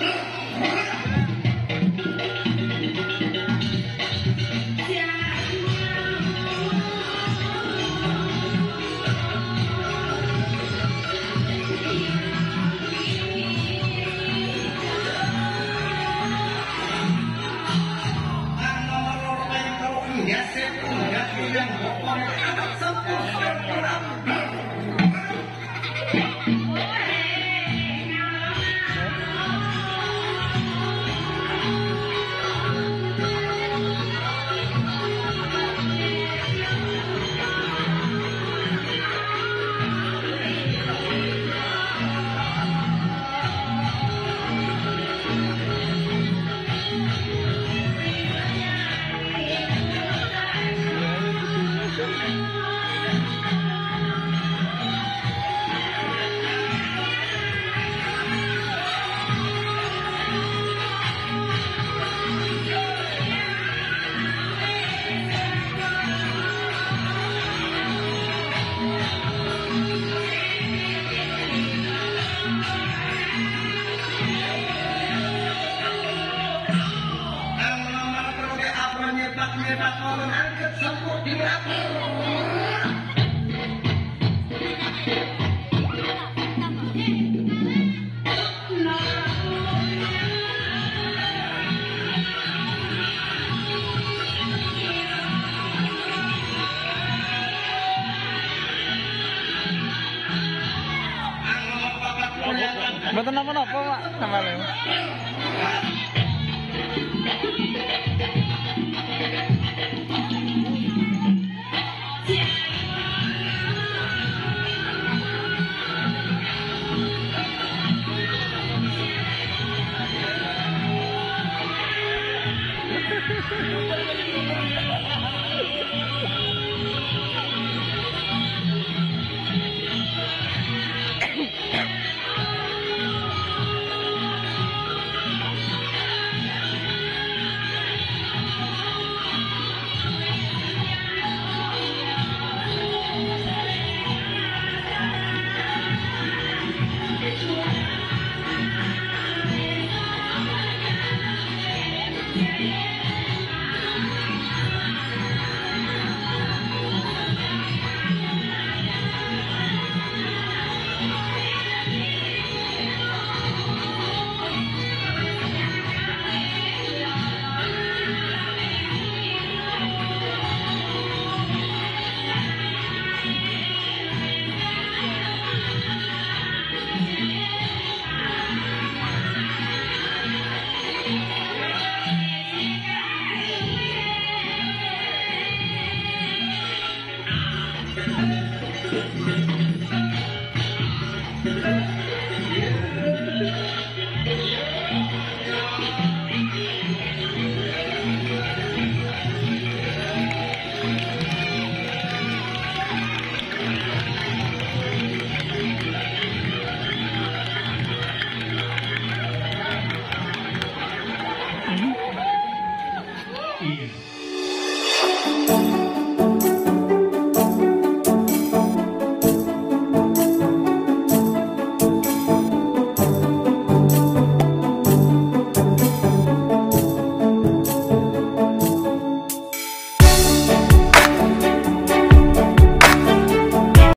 Thank you. Mboten napa-napa, Pak. Sampeyan. Yeah.